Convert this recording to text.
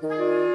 Música